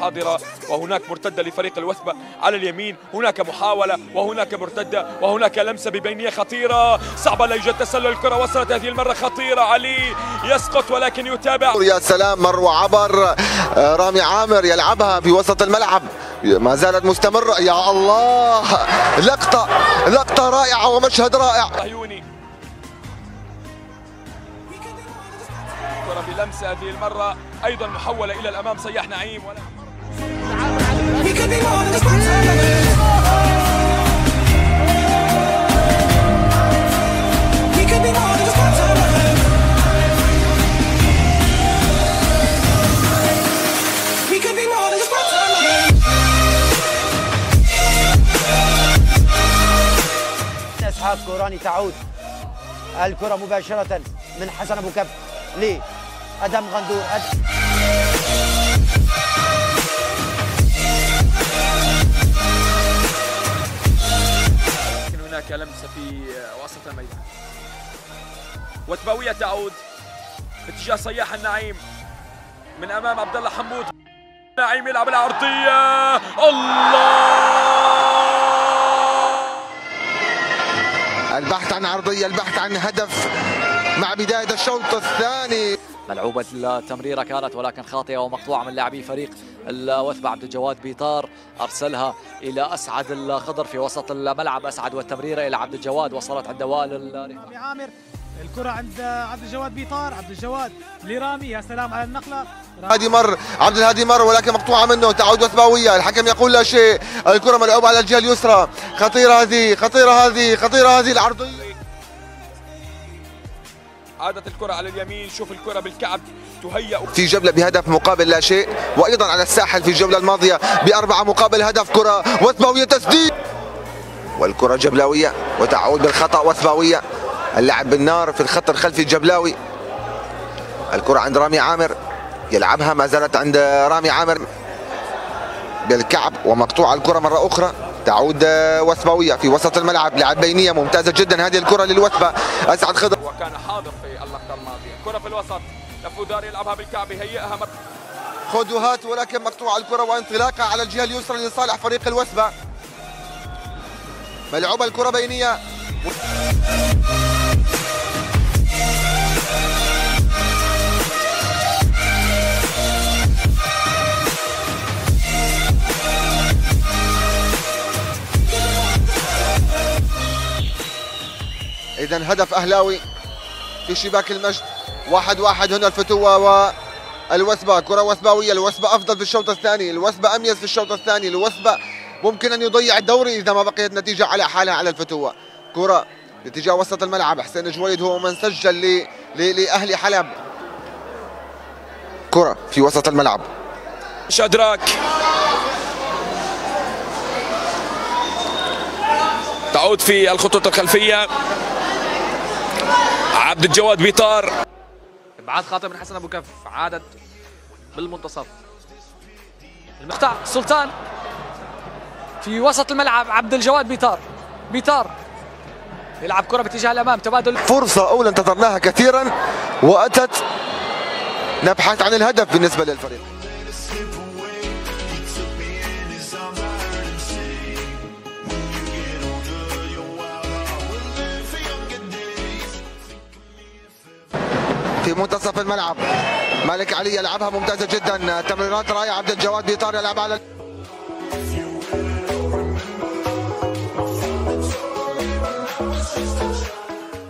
حاضرة وهناك مرتدة لفريق الوثبة على اليمين. هناك محاولة وهناك مرتدة وهناك لمسة ببينية خطيرة. صعبة لا يوجد تسلل الكرة وصلت هذه المرة خطيرة. علي يسقط ولكن يتابع. يا سلام مر وعبر. آه، رامي عامر يلعبها في وسط الملعب. ما زالت مستمرة. يا الله لقطة لقطة رائعة ومشهد رائع. الكرة بلمسة هذه المرة. أيضا محولة إلى الأمام صيح نعيم. إسحاق كوراني تعود. الكرة مباشرة من حسن أبو كب ليه لادم غندور أد... لكن هناك لمسة في وسط الميدان. وتباوية تعود اتجاه صياح النعيم من أمام عبد الله حمود. نعيم يلعب العرضية. الله! البحث عن عرضية البحث عن هدف مع بداية الشوط الثاني. ملعوبة التمريرة كانت ولكن خاطئة ومقطوعة من لاعبي فريق الوثبة عبد الجواد بيطار. أرسلها إلى أسعد الخضر في وسط الملعب. أسعد والتمريرة إلى عبد الجواد. وصلت عند وائل رامي عامر. الكرة عند عبد الجواد بيطار. عبد الجواد لرامي. يا سلام على النقلة. هادي مر عبد الهادي مر ولكن مقطوعة منه. تعود وثباوية. الحكم يقول لا شيء. الكرة ملعوبة على الجهة اليسرى. خطيرة هذه خطيرة هذه خطيرة هذه العرضية. عادت الكرة على اليمين. شوف الكرة بالكعب. تهيأ. في جولة بهدف مقابل لا شيء وأيضا على الساحل في الجولة الماضية بأربعة مقابل هدف كرة وثباوية تسديد. والكرة جبلاوية وتعود بالخطأ وثباوية اللعب بالنار في الخط الخلفي الجبلاوي. الكرة عند رامي عامر. يلعبها ما زالت عند رامي عامر. بالكعب ومقطوعة الكرة مرة أخرى. تعود وثباوية في وسط الملعب. لعب بينية ممتازة جدا. هذه الكرة للوثبة. أسعد خضر. وكان حاضر في اللقطة الماضية. كرة في الوسط. لفودار يلعبها بالكعب. يهيئها مر... خذ وهات ولكن مقطوعة الكرة وانطلاقة على الجهة اليسرى لصالح فريق الوثبة ملعوبة الكرة بينية. إذا هدف أهلاوي. في شباك المجد. واحد واحد هنا الفتوة والوثبة. كرة وثباوية الوثبة أفضل في الشوط الثاني الوثبة أميز في الشوط الثاني الوثبة ممكن أن يضيع الدوري إذا ما بقيت نتيجة على حالها على الفتوة كرة باتجاه وسط الملعب حسين جويد هو من سجل ل... ل... لأهلي حلب. كرة في وسط الملعب. شادراك. تعود في الخطوط الخلفية. عبد الجواد بيطار. ابعاد خاطئ من حسن ابو كف عادت بالمنتصف. المقطع سلطان. في وسط الملعب عبد الجواد بيطار. بيطار. يلعب كرة باتجاه الأمام. تبادل. فرصة أولى انتظرناها كثيرا وأتت نبحث عن الهدف بالنسبة للفريق. في منتصف الملعب. مالك علي يلعبها ممتازة جدا. تمريرات رائعة. عبد الجواد بيطار يلعب على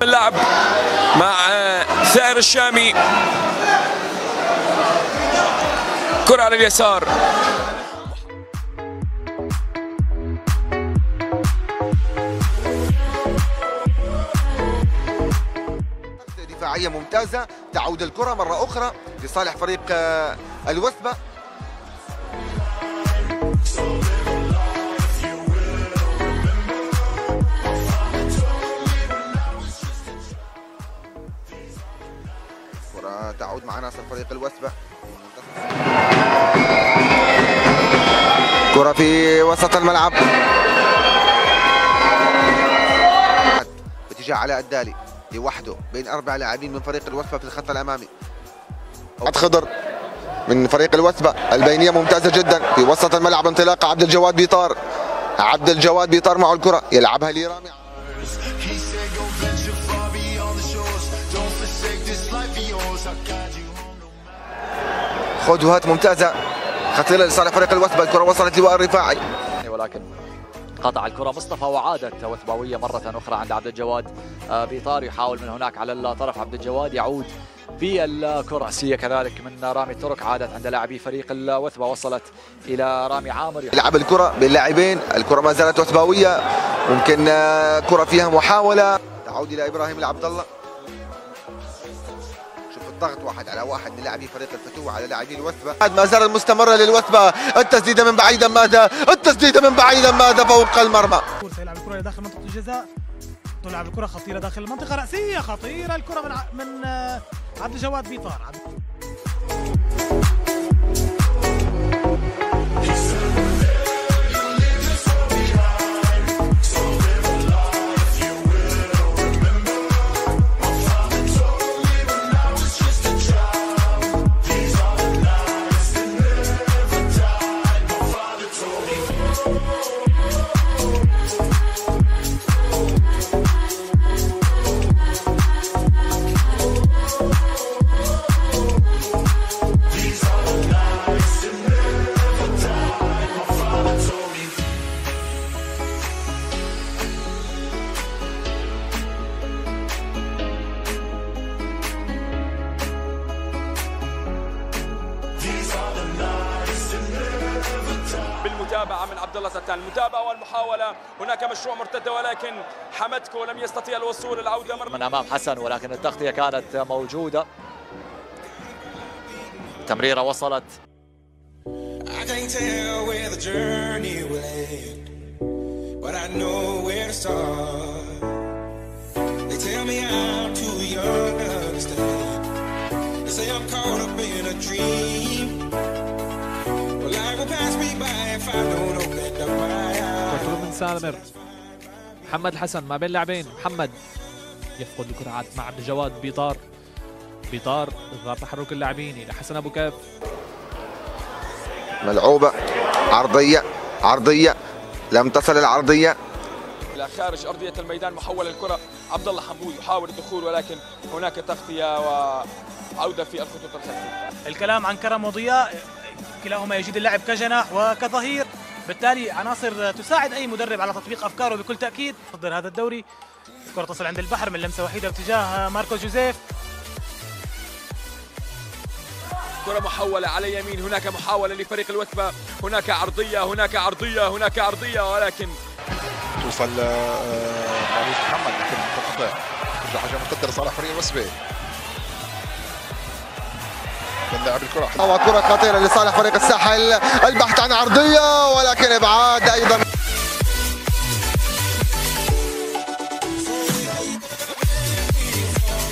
اللعب مع ثائر الشامي. كرة على اليسار. دفاعية ممتازة. تعود الكرة مرة أخرى لصالح فريق آه، الوثبة. كرة تعود مع عناصر فريق الوثبة. كرة في وسط الملعب. باتجاه علاء الدالي. لوحده بين أربع لاعبين من فريق الوثبة في الخط الأمامي. عبد خضر من فريق الوثبة البينية ممتازة جدا. في وسط الملعب انطلاقة عبد الجواد بيطار. عبد الجواد بيطار معه الكرة. يلعبها لرامي. home. خطوات ممتازة. خطيرة لصالح فريق الوثبة الكرة وصلت لواء الرفاعي. ولكن قطع الكرة. مصطفى وعادت وثبوية مرة أخرى عند عبد الجواد. آه، بإطار يحاول من هناك على الطرف عبد الجواد يعود بالكرة. رأسية كذلك من رامي الترك عادت عند لاعبي فريق الوثبة. وصلت إلى رامي عامر. يلعب الكرة باللاعبين. الكرة ما زالت وثباوية ممكن آه، كرة فيها محاولة. تعود إلى إبراهيم العبد الله. الضغط واحد على واحد من لاعبي فريق الفتوة على لاعبي الوثبة. ما زالت مستمرة للوثبة. التسديدة من بعيدا ماذا؟ التسديدة من بعيدا ماذا؟ فوق المرمى. سيلعب الكرة إلى داخل منطقة الجزاء. تلعب الكرة خطيرة داخل المنطقة رأسية خطيرة الكرة من من آه، عبد الجواد بيطار. عبد- بالمتابعة من عبد الله ستان المتابعة والمحاولة هناك مشروع مرتدة ولكن حمدكو لم يستطيع الوصول العودة مرة من أمام حسن ولكن التغطية كانت موجودة تمريرة وصلت I can't tell where the journey will end, but I know where to start. They tell me I'm too young to understand. They say I'm caught up in a dream. سامر محمد حسن ما بين لاعبين. محمد يفقد الكرة عاد مع عبد الجواد بيطار. بيطار اضغار تحرك اللاعبين إلى حسن أبو كف ملعوبة. عرضية. عرضية. لم تصل العرضية. إلى خارج أرضية الميدان محول الكرة. عبد الله حمود يحاول الدخول ولكن هناك تغطية وعودة في الخطوط الخلفية. الكلام عن كرم وضياء كلاهما يجيد اللعب كجناح وكظهير. بالتالي عناصر تساعد أي مدرب على تطبيق أفكاره بكل تأكيد. تصدر هذا الدوري. الكره تصل عند البحر من لمسة وحيدة باتجاه ماركو جوزيف. كرة محولة على يمين هناك محاولة لفريق الوثبة هناك عرضية هناك عرضية هناك عرضية ولكن توصل آه، معروف محمد لكن تنقطع ترجع حاجة مقدره صالح فريق الوسبي. من لاعب الكرة. وكرة خطيرة لصالح فريق الساحل. البحث عن عرضية ولكن إبعاد أيضا.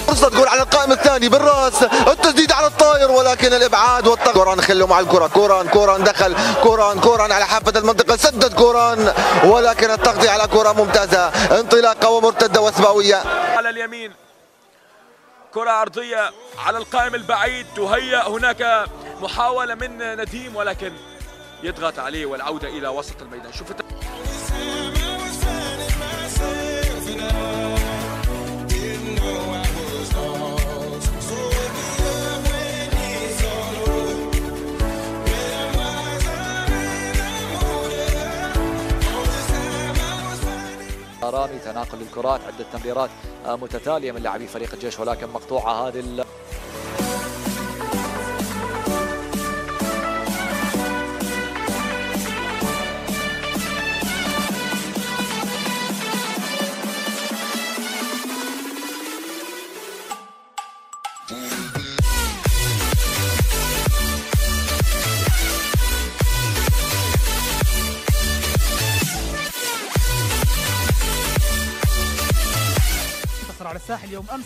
فرصة جول على القائم الثاني بالرأس. التسديد على الطاير ولكن الإبعاد والطق كوران خلوا مع الكرة. كوران كوران دخل. كوران كوران على حافة المنطقة. سدد كوران. ولكن التغطية على كرة ممتازة. انطلاقة ومرتدة وثباوية على اليمين. كرة عرضية على القائم البعيد. تهيأ هناك محاولة من نديم ولكن يضغط عليه والعودة إلى وسط الميدان. شوف الكرات عدة تمريرات آه، متتالية من لاعبي فريق الجيش ولكن مقطوعة هذه الساحل يوم أمس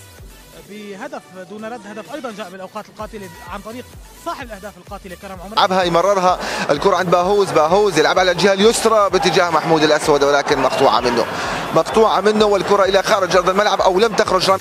بهدف دون رد هدف أيضا جاء بالأوقات القاتلة عن طريق صاحب الأهداف القاتلة كرم عمر. يلعبها يمررها الكرة عند باهوز باهوز يلعب على الجهة اليسرى باتجاه محمود الأسود ولكن مقطوعة منه مقطوعة منه والكرة إلى خارج أرض الملعب أو لم تخرج رامي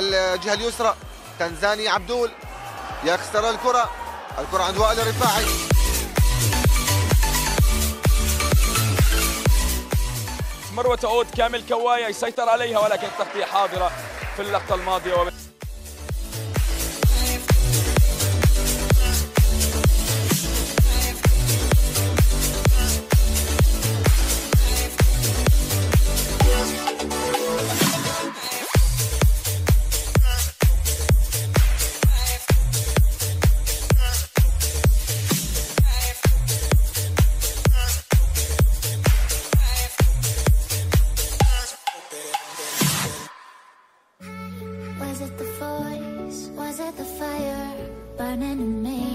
الجهة اليسرى. تنزاني عبدول يخسر الكرة. الكرة عند وائل الرفاعي. تمر وتعود كامل كوايا يسيطر عليها ولكن التغطية حاضرة في اللقطة الماضية. and me